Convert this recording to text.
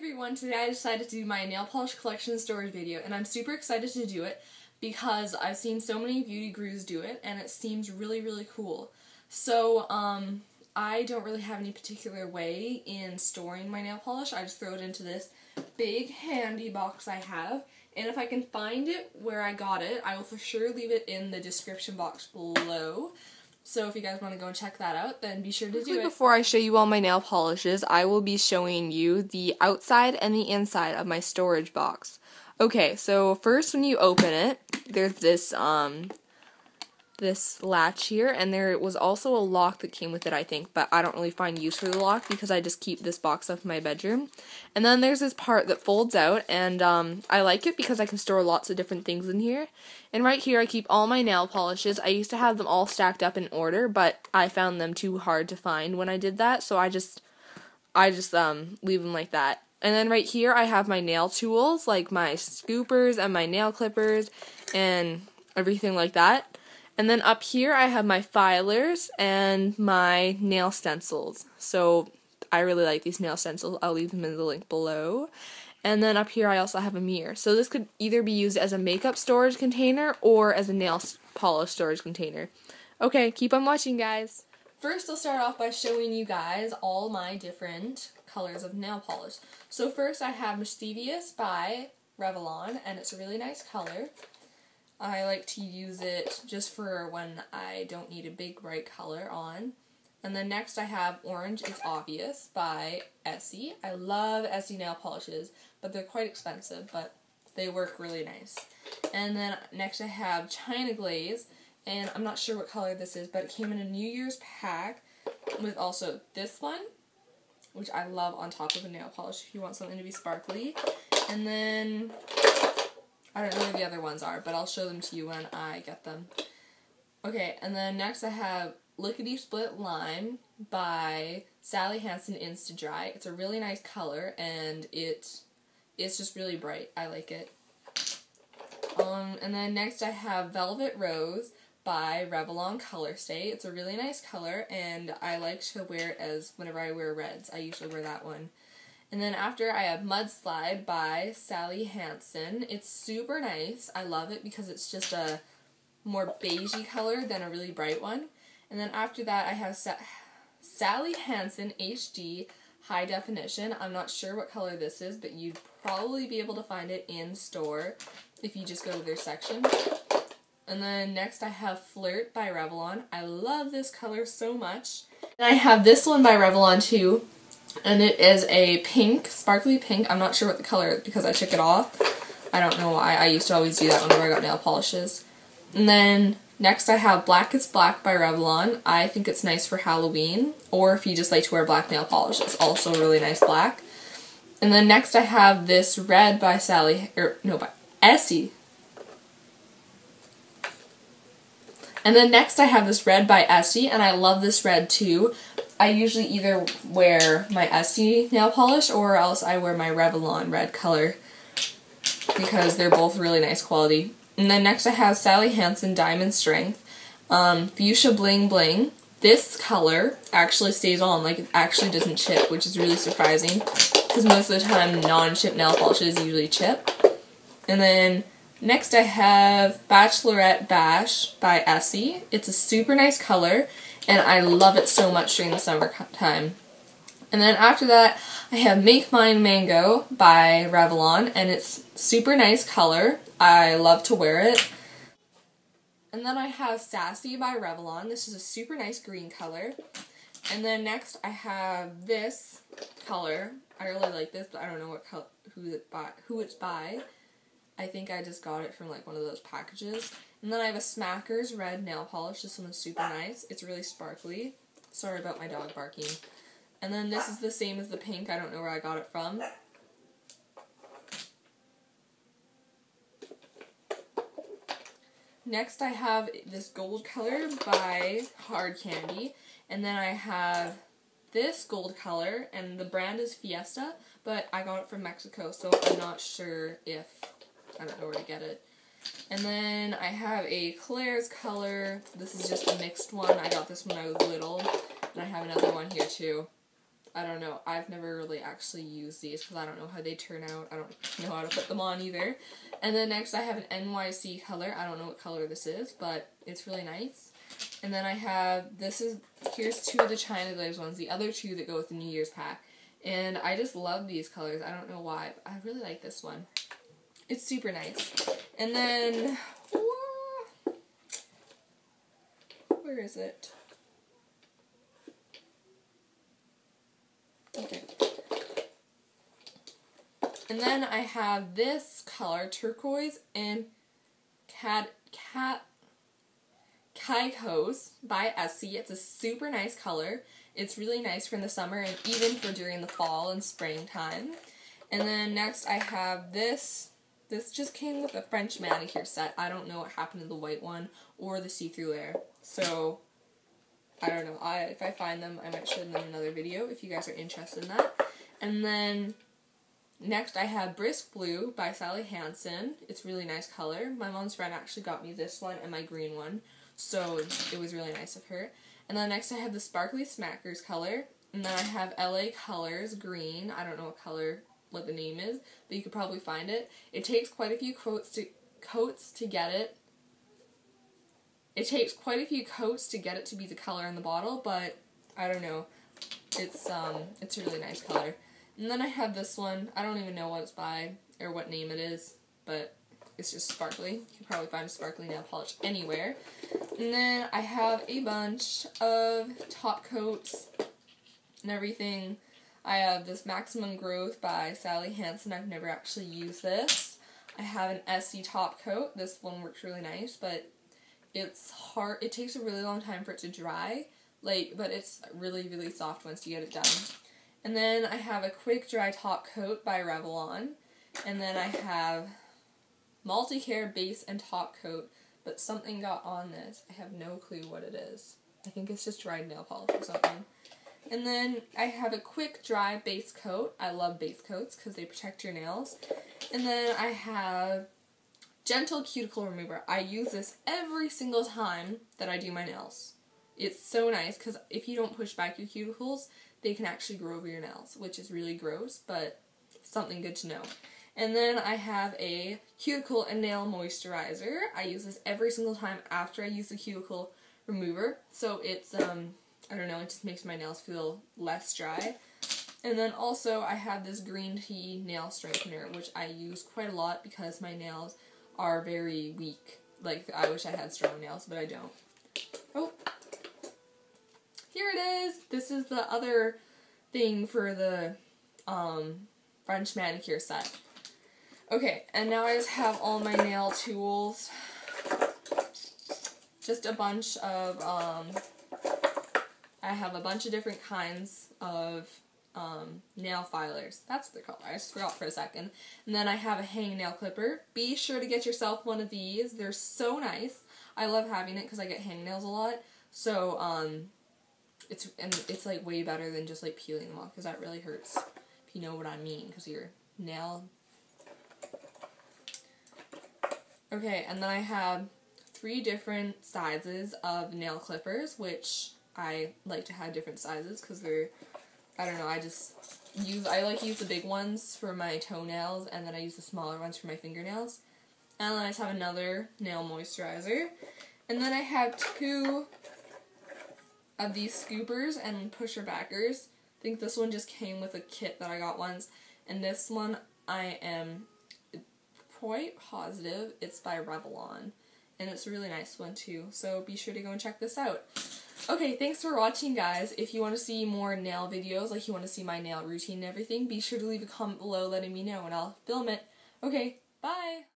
everyone, today I decided to do my nail polish collection storage video and I'm super excited to do it because I've seen so many beauty gurus do it and it seems really really cool. So um, I don't really have any particular way in storing my nail polish. I just throw it into this big handy box I have and if I can find it where I got it I will for sure leave it in the description box below. So if you guys want to go and check that out, then be sure to do it. Before I show you all my nail polishes, I will be showing you the outside and the inside of my storage box. Okay, so first when you open it, there's this um this latch here, and there was also a lock that came with it, I think, but I don't really find use for the lock because I just keep this box up in my bedroom. And then there's this part that folds out, and um, I like it because I can store lots of different things in here. And right here, I keep all my nail polishes. I used to have them all stacked up in order, but I found them too hard to find when I did that, so I just, I just um leave them like that. And then right here, I have my nail tools, like my scoopers and my nail clippers, and everything like that. And then up here I have my filers and my nail stencils. So I really like these nail stencils. I'll leave them in the link below. And then up here I also have a mirror. So this could either be used as a makeup storage container or as a nail polish storage container. Okay, keep on watching guys. First I'll start off by showing you guys all my different colors of nail polish. So first I have Mischievous by Revlon and it's a really nice color. I like to use it just for when I don't need a big bright color on. And then next I have Orange is Obvious by Essie. I love Essie nail polishes, but they're quite expensive, but they work really nice. And then next I have China Glaze, and I'm not sure what color this is, but it came in a New Year's pack with also this one, which I love on top of a nail polish if you want something to be sparkly. And then I don't know where the other ones are, but I'll show them to you when I get them. Okay, and then next I have Lickety Split Lime by Sally Hansen Insta Dry. It's a really nice color and it it's just really bright. I like it. Um, and then next I have Velvet Rose by Revlon Color Stay. It's a really nice color and I like to wear it as whenever I wear reds. I usually wear that one. And then after I have Mudslide by Sally Hansen. It's super nice. I love it because it's just a more beigey color than a really bright one. And then after that I have Sa Sally Hansen HD High Definition. I'm not sure what color this is, but you'd probably be able to find it in store if you just go to their section. And then next I have Flirt by Revlon. I love this color so much. And I have this one by Revlon too and it is a pink, sparkly pink. I'm not sure what the color because I took it off. I don't know why. I used to always do that whenever I got nail polishes. And then next I have Black is Black by Revlon. I think it's nice for Halloween or if you just like to wear black nail polish. It's also really nice black. And then next I have this red by Sally, or no, by Essie. And then next I have this red by Essie, and I love this red too. I usually either wear my Essie nail polish or else I wear my Revlon red color because they're both really nice quality. And then next I have Sally Hansen Diamond Strength um, Fuchsia Bling Bling. This color actually stays on, like it actually doesn't chip, which is really surprising because most of the time non-chip nail polishes usually chip. And then next I have Bachelorette Bash by Essie. It's a super nice color and I love it so much during the summertime. And then after that, I have Make Mine Mango by Revlon, and it's super nice color. I love to wear it. And then I have Sassy by Revlon. This is a super nice green color. And then next I have this color. I really like this, but I don't know what color, who it by, who it's by. I think I just got it from like one of those packages. And then I have a Smackers red nail polish. This one is super nice. It's really sparkly. Sorry about my dog barking. And then this is the same as the pink. I don't know where I got it from. Next I have this gold color by Hard Candy. And then I have this gold color, and the brand is Fiesta, but I got it from Mexico, so I'm not sure if I don't know where to get it. And then I have a Claire's color. This is just a mixed one. I got this when I was little. And I have another one here too. I don't know. I've never really actually used these because I don't know how they turn out. I don't know how to put them on either. And then next I have an NYC color. I don't know what color this is, but it's really nice. And then I have, this is, here's two of the China Glaze ones, the other two that go with the New Year's pack. And I just love these colors. I don't know why, I really like this one. It's super nice. And then, where is it? Okay. And then I have this color, turquoise, and cat cat Caicos by Essie. It's a super nice color. It's really nice for in the summer and even for during the fall and springtime. And then next I have this. This just came with a French manicure set. I don't know what happened to the white one or the see-through layer. So I don't know. I if I find them, I might show them in another video if you guys are interested in that. And then next I have Brisk Blue by Sally Hansen. It's really nice color. My mom's friend actually got me this one and my green one, so it was really nice of her. And then next I have the Sparkly Smackers color. And then I have LA Colors Green. I don't know what color, what the name is, but you could probably find it. It takes quite a few coats to coats to get it it takes quite a few coats to get it to be the color in the bottle, but I don't know. It's um it's a really nice color. And then I have this one. I don't even know what it's by or what name it is, but it's just sparkly. You can probably find a sparkly nail polish anywhere. And then I have a bunch of top coats and everything. I have this Maximum Growth by Sally Hansen. I've never actually used this. I have an Essie top coat. This one works really nice, but it's hard. It takes a really long time for it to dry, like, but it's really, really soft once you get it done. And then I have a quick dry top coat by Revlon. And then I have multi-care base and top coat, but something got on this. I have no clue what it is. I think it's just dried nail polish or something. And then I have a quick dry base coat. I love base coats because they protect your nails. And then I have Gentle Cuticle Remover. I use this every single time that I do my nails. It's so nice because if you don't push back your cuticles, they can actually grow over your nails, which is really gross, but something good to know. And then I have a cuticle and nail moisturizer. I use this every single time after I use the cuticle remover. So it's, um, I don't know, it just makes my nails feel less dry. And then also I have this green tea nail straightener, which I use quite a lot because my nails are very weak. Like, I wish I had strong nails, but I don't. Oh. Here it is! This is the other thing for the um, French manicure set. Okay, and now I just have all my nail tools. Just a bunch of, um, I have a bunch of different kinds of um, nail filers. That's what they're called. I just forgot for a second. And then I have a hang nail clipper. Be sure to get yourself one of these. They're so nice. I love having it because I get hangnails a lot. So, um, it's, and it's like way better than just like peeling them off because that really hurts. If you know what I mean, because your nail. Okay, and then I have three different sizes of nail clippers, which I like to have different sizes because they're I don't know, I just use, I like use the big ones for my toenails, and then I use the smaller ones for my fingernails. And then I just have another nail moisturizer. And then I have two of these scoopers and pusher backers. I think this one just came with a kit that I got once. And this one I am quite positive it's by Revlon. And it's a really nice one too. So be sure to go and check this out. Okay, thanks for watching, guys. If you want to see more nail videos, like you want to see my nail routine and everything, be sure to leave a comment below letting me know and I'll film it. Okay, bye!